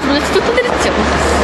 ちょっと飛んでるっちゃう。